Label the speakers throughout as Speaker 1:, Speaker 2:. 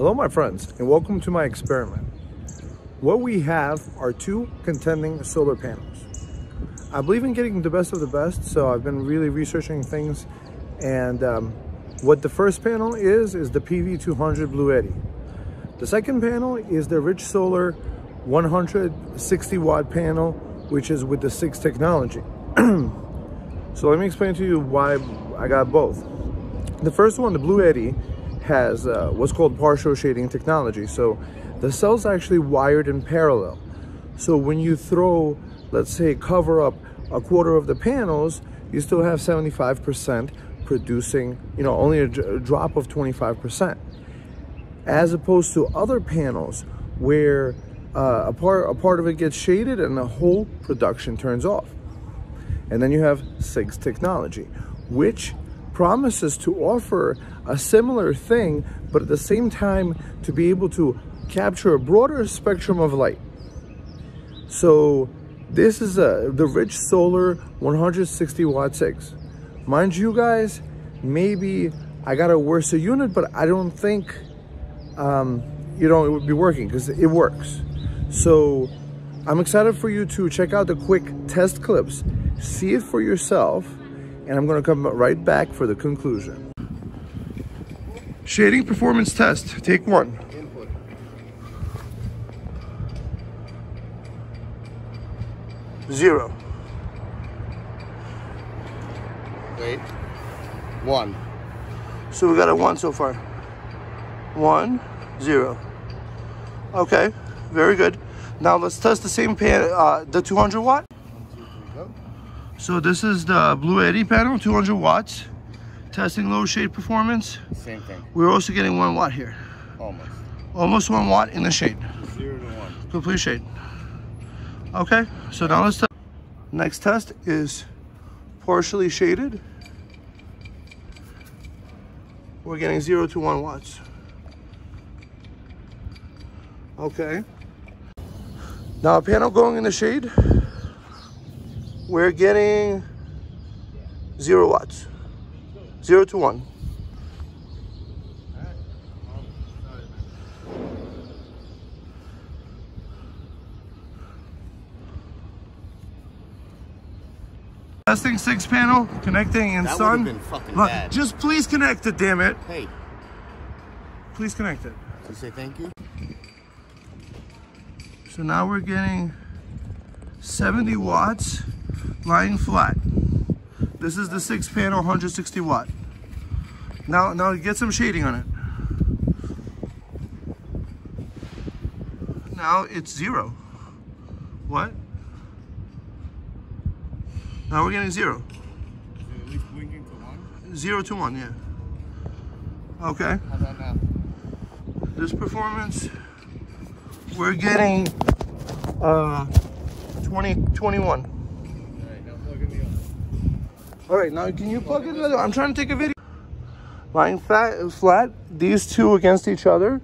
Speaker 1: Hello my friends and welcome to my experiment. What we have are two contending solar panels. I believe in getting the best of the best so I've been really researching things and um, what the first panel is is the PV200 Bluetti. The second panel is the Rich Solar 160 watt panel which is with the CIGS technology. so let me explain to you why I got both. The first one, the Bluetti, has uh, what's called partial shading technology. So the cell's actually wired in parallel. So when you throw, let's say, cover up a quarter of the panels, you still have 75% producing, you know, only a, drop of 25%. As opposed to other panels where uh, a, part, a part of it gets shaded and the whole production turns off. And then you have CIGS technology, which promises to offer a similar thing, but at the same time to be able to capture a broader spectrum of light. So this is a, the Rich Solar 160 watt CIGS. Mind you guys, maybe I got a worse unit, but I don't think, um, you know, it would be working because it works. So I'm excited for you to check out the quick test clips, see it for yourself, and I'm gonna come right back for the conclusion. Shading performance test, take one. Zero.
Speaker 2: Wait. One.
Speaker 1: So we got a one so far. One, zero. Okay, very good. Now let's test the same pan, uh, the 200 watt. So this is the Bluetti panel, 200 watts. Testing low shade performance.
Speaker 2: Same thing.
Speaker 1: We're also getting one watt here.
Speaker 2: Almost.
Speaker 1: Almost one watt in the shade.
Speaker 2: Zero to one.
Speaker 1: Complete shade. Okay, so now let's test. Next test is partially shaded. We're getting zero to one watts. Okay. Now a panel going in the shade, we're getting zero watts. Zero to one. Testing CIGS panel, connecting and
Speaker 2: That
Speaker 1: sun.
Speaker 2: would've been fucking
Speaker 1: Look,
Speaker 2: bad.
Speaker 1: just please connect it, damn it.
Speaker 2: Hey,
Speaker 1: Please connect it.
Speaker 2: you say thank you?
Speaker 1: So now we're getting 70 watts lying flat. This is the CIGS panel 160 watt. Now, now get some shading on it. Now it's zero. What? Now we're getting zero.
Speaker 2: At to one.
Speaker 1: Zero to one, yeah. Okay.
Speaker 2: How about now?
Speaker 1: this performance, we're getting uh 20, 21.
Speaker 2: Alright, now plug in the other.
Speaker 1: All right, now can you plug it in? I'm trying to take a video. Lying flat, flat, these two against each other.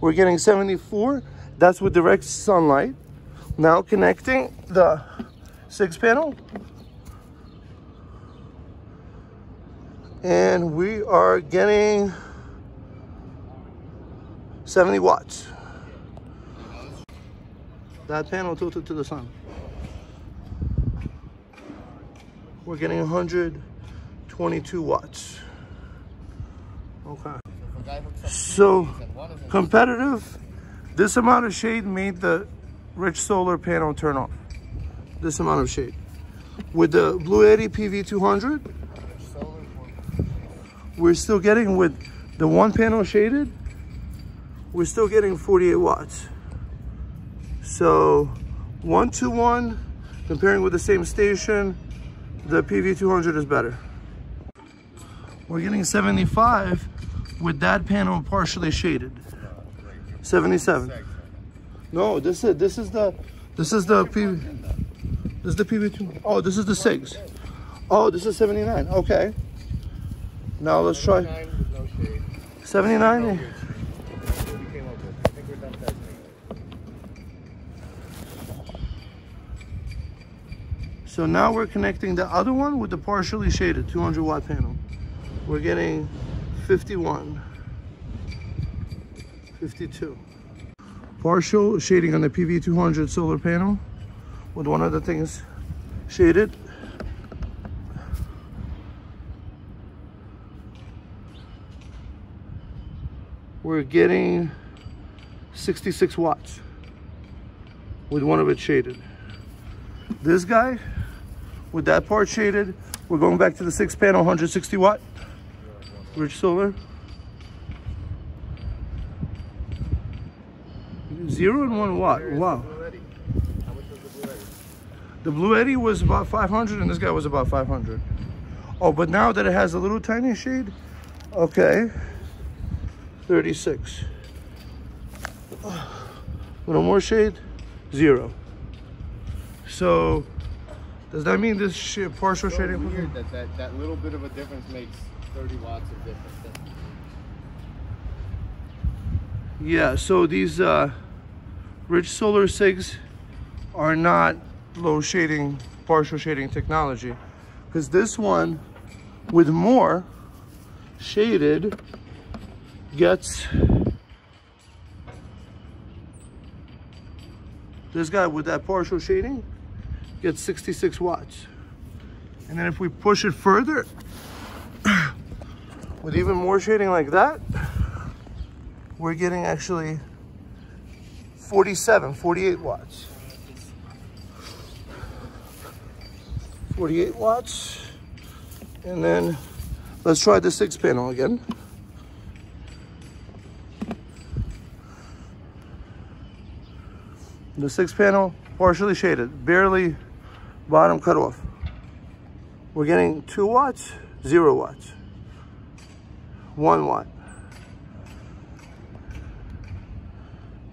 Speaker 1: We're getting 74. That's with direct sunlight. Now connecting the CIGS panel. And we are getting 70 watts. That panel tilted to the sun. We're getting 122 watts. Okay. So competitive, this amount of shade made the Rich Solar panel turn off. This amount of shade. With the Bluetti PV200, we're still getting with the one panel shaded, we're still getting 48 watts. So one to one, comparing with the same station, the PV200 is better. We're getting 75 with that panel partially shaded. 77. No, this is this is the this is the PV this is the PV2. Oh, this is the CIGS. Oh, this is 79. Okay. Now let's try
Speaker 2: nine with no shade.
Speaker 1: 79. So now we're connecting the other one with the partially shaded 200 watt panel. We're getting 51. 52. Partial shading on the PV200 solar panel with one of the things shaded. We're getting 66 watts with one of it shaded. This guy, with that part shaded, we're going back to the CIGS panel 160 watt Rich Solar. Zero and one watt. Wow.
Speaker 2: the Bluetti? Was the Bluetti?
Speaker 1: The Bluetti was about 500 and this guy was about 500. Oh, but now that it has a little tiny shade, okay, 36. A Little more shade, zero. So, does that mean this partial
Speaker 2: So
Speaker 1: shading?
Speaker 2: weird that, that that little bit of a difference makes 30 watts of difference.
Speaker 1: Yeah, so these uh, Rich Solar CIGS are not low shading, partial shading technology. Because this one with more shaded gets this guy with that partial shading gets 66 watts. And then if we push it further with even more shading like that, we're getting actually 47, 48 watts. 48 watts. And then let's try the CIGS panel again. The CIGS panel partially shaded, barely bottom cut off. We're getting two watts, zero watts, one watt.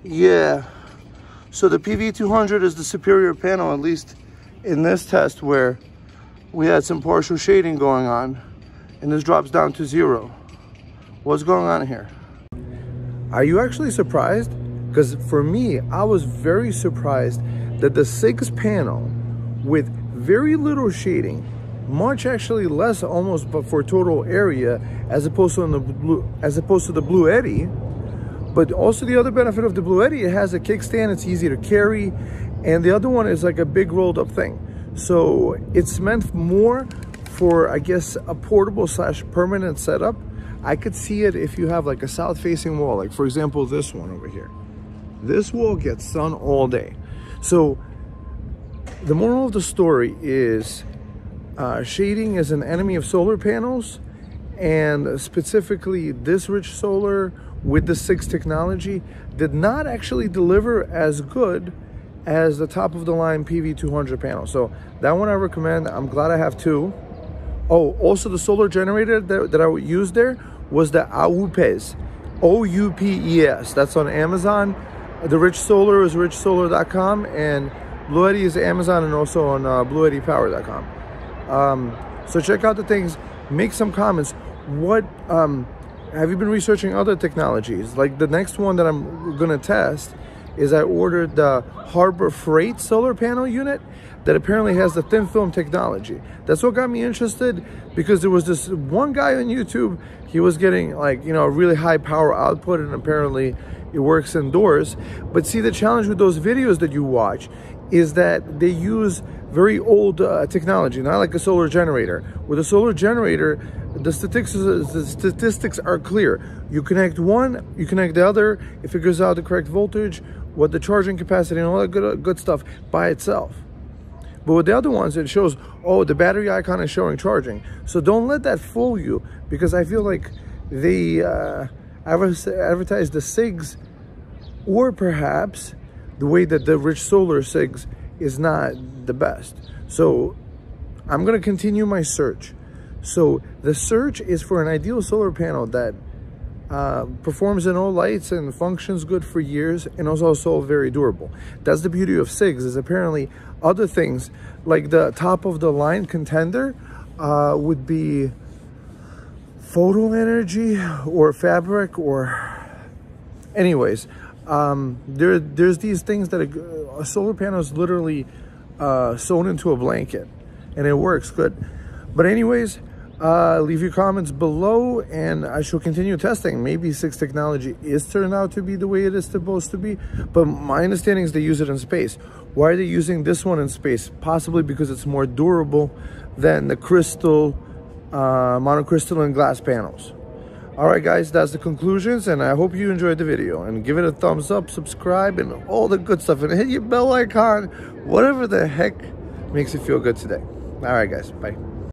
Speaker 1: Yeah. So the PV200 is the superior panel, at least in this test where we had some partial shading going on and this drops down to zero. What's going on here? Are you actually surprised? Because for me, I was very surprised that the CIGS panel with very little shading, much actually less almost but for total area as opposed to the blue as opposed to the Bluetti but also the other benefit of the Bluetti, it has a kickstand, it's easy to carry. And the other one is like a big rolled up thing. So it's meant more for, I guess, a portable slash permanent setup. I could see it if you have like a south facing wall, like for example, this one over here. This wall gets sun all day. So the moral of the story is uh, shading is an enemy of solar panels and specifically this rich solar with the CIGS technology did not actually deliver as good as the top of the line PV200 panel. So that one I recommend. I'm glad I have two. Oh, also the solar generator that, that I would use there was the OUPES. O-U-P-E-S. That's on Amazon. The Rich Solar is richsolar.com and Bluetti is Amazon and also on uh, bluettipower.com. Um, so check out the things, make some comments. What um, have you been researching other technologies? Like the next one that I'm gonna test is I ordered the Harbor Freight solar panel unit that apparently has the thin film technology. That's what got me interested because there was this one guy on YouTube, he was getting like, you know, really high power output and apparently it works indoors. But see, the challenge with those videos that you watch is that they use very old uh, technology, not like a solar generator. With a solar generator, the statistics, the statistics are clear. You connect one, you connect the other, it figures out the correct voltage, what the charging capacity and all that good, good stuff by itself. But with the other ones, it shows, oh, the battery icon is showing charging. So don't let that fool you because I feel like they uh, advertise the CIGS or perhaps the way that the Rich Solar CIGS is not the best. So I'm going to continue my search. So the search is for an ideal solar panel that uh, performs in all lights and functions good for years and is also very durable. That's the beauty of CIGS is apparently other things like the top of the line contender uh, would be photo energy or fabric or anyways um, there there's these things that a, a solar panel is literally uh, sewn into a blanket and it works good but anyways Uh, leave your comments below and I shall continue testing. Maybe CIGS technology is turned out to be the way it is supposed to be, but my understanding is they use it in space. Why are they using this one in space? Possibly because it's more durable than the crystal, uh, monocrystalline glass panels. All right, guys, that's the conclusions, and I hope you enjoyed the video. And give it a thumbs up, subscribe, and all the good stuff. And hit your bell icon, whatever the heck makes you feel good today. All right, guys, bye.